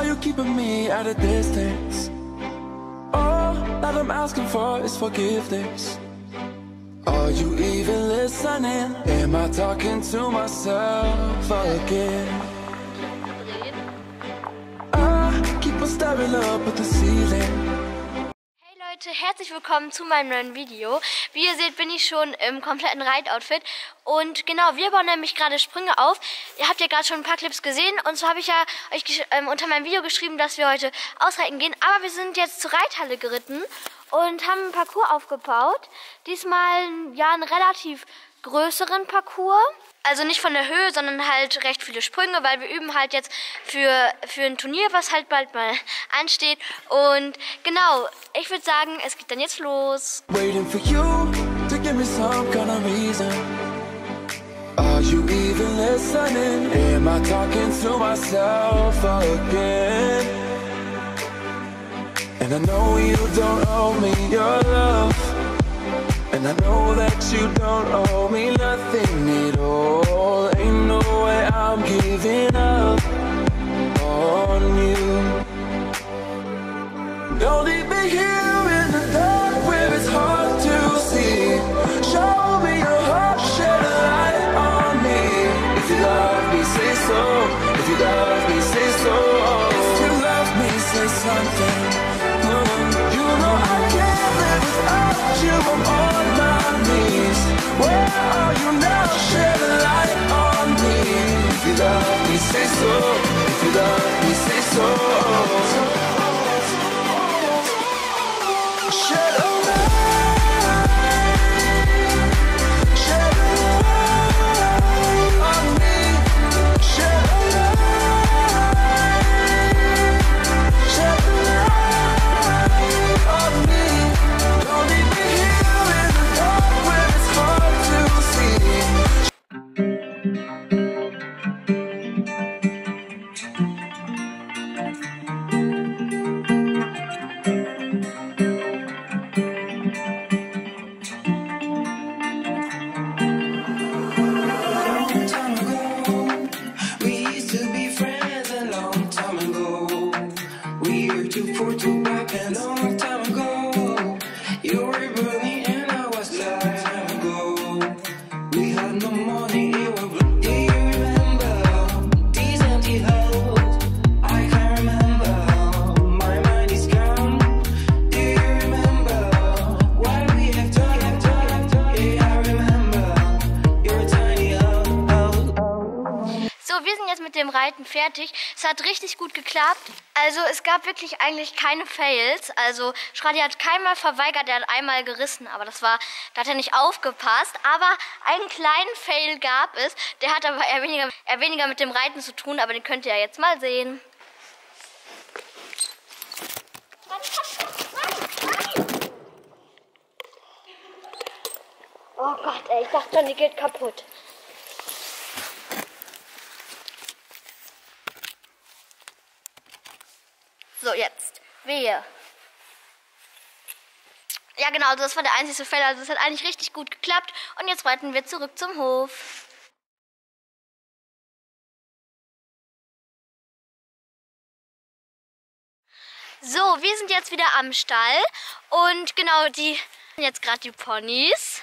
Are you keeping me at a distance? All that I'm asking for is forgiveness. Are you even listening? Am I talking to myself again? I keep on staring up at the ceiling. Leute, herzlich willkommen zu meinem neuen Video. Wie ihr seht, bin ich schon im kompletten Reitoutfit. Und genau, wir bauen nämlich gerade Sprünge auf. Ihr habt ja gerade schon ein paar Clips gesehen. Und so habe ich ja euch ähm, unter meinem Video geschrieben, dass wir heute ausreiten gehen. Aber wir sind jetzt zur Reithalle geritten und haben einen Parcours aufgebaut. Diesmal ja einen relativ größeren Parcours. Also nicht von der Höhe, sondern halt recht viele Sprünge, weil wir üben halt jetzt für, für ein Turnier, was halt bald mal ansteht. Und genau, ich würde sagen, es geht dann jetzt los. Waiting for you to give me some kind of reason. Are you even listening? Am I talking to myself again? And I know you don't owe me your love. And I know that you don't owe me nothing at all. Ain't no way I'm giving up on you. Don't leave me here in the dark where it's hard to see. Show me your heart, shed a light on me. If you love me, say so. If you love me, say so. If you love me, say something. You love me, say so. If Reiten fertig. Es hat richtig gut geklappt. Also es gab wirklich eigentlich keine Fails. Also Schradi hat keinmal verweigert, er hat einmal gerissen, aber das war, da hat er nicht aufgepasst. Aber einen kleinen Fail gab es. Der hat aber eher weniger, eher weniger mit dem Reiten zu tun, aber den könnt ihr ja jetzt mal sehen. Oh Gott, ey, ich dachte schon, die geht kaputt. So, jetzt. Wehe. Ja, genau, das war der einzige Fehler. Also, es hat eigentlich richtig gut geklappt. Und jetzt reiten wir zurück zum Hof. So, wir sind jetzt wieder am Stall. Und genau, die jetzt gerade die Ponys.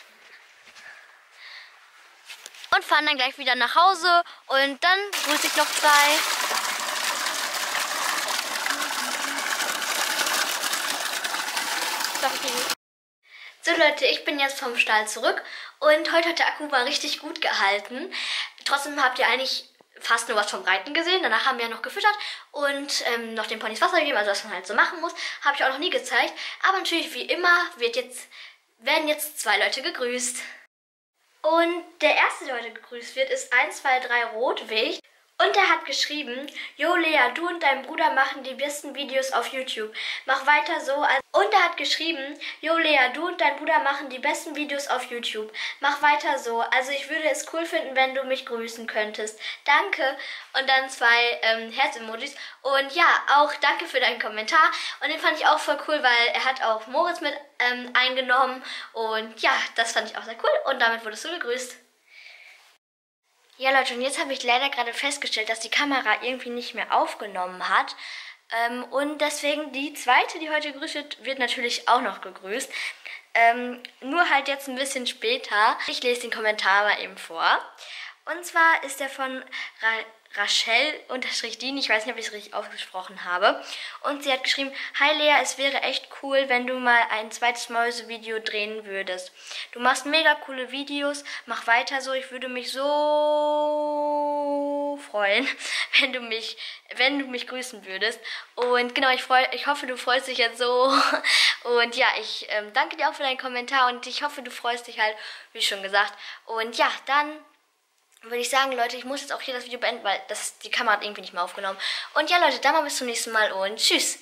Und fahren dann gleich wieder nach Hause. Und dann grüße ich noch zwei. Doch, die- So Leute, ich bin jetzt vom Stall zurück und heute hat der Akku mal richtig gut gehalten. Trotzdem habt ihr eigentlich fast nur was vom Reiten gesehen. Danach haben wir ja noch gefüttert und ähm, noch den Ponys Wasser gegeben, also was man halt so machen muss. Habe ich auch noch nie gezeigt. Aber natürlich, wie immer, wird jetzt, werden jetzt zwei Leute gegrüßt. Und der erste, der heute gegrüßt wird, ist 123 Rotwig. Und er hat geschrieben, Jo Lea, du und dein Bruder machen die besten Videos auf YouTube. Mach weiter so. Und er hat geschrieben, Jo Lea, du und dein Bruder machen die besten Videos auf YouTube. Mach weiter so. Also ich würde es cool finden, wenn du mich grüßen könntest. Danke. Und dann zwei ähm, Herz-Emojis. Und ja, auch danke für deinen Kommentar. Und den fand ich auch voll cool, weil er hat auch Moritz mit ähm, eingenommen. Und ja, das fand ich auch sehr cool. Und damit wurdest du gegrüßt. Ja, Leute, und jetzt habe ich leider gerade festgestellt, dass die Kamera irgendwie nicht mehr aufgenommen hat. Ähm, und deswegen die zweite, die heute gegrüßt wird, wird natürlich auch noch gegrüßt. Ähm, nur halt jetzt ein bisschen später. Ich lese den Kommentar mal eben vor. Und zwar ist der von Ra Rachel-Dien, ich weiß nicht, ob ich es richtig ausgesprochen habe. Und sie hat geschrieben, Hi Lea, es wäre echt cool, wenn du mal ein zweites Mäuse-Video drehen würdest. Du machst mega coole Videos, mach weiter so, ich würde mich so freuen, wenn du mich, wenn du mich grüßen würdest. Und genau, ich, freu, ich hoffe, du freust dich jetzt so. Und ja, ich ähm, danke dir auch für deinen Kommentar und ich hoffe, du freust dich halt, wie schon gesagt. Und ja, dann würde ich sagen, Leute, ich muss jetzt auch hier das Video beenden, weil das, die Kamera hat irgendwie nicht mehr aufgenommen. Und ja, Leute, dann mal bis zum nächsten Mal und tschüss.